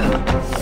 だ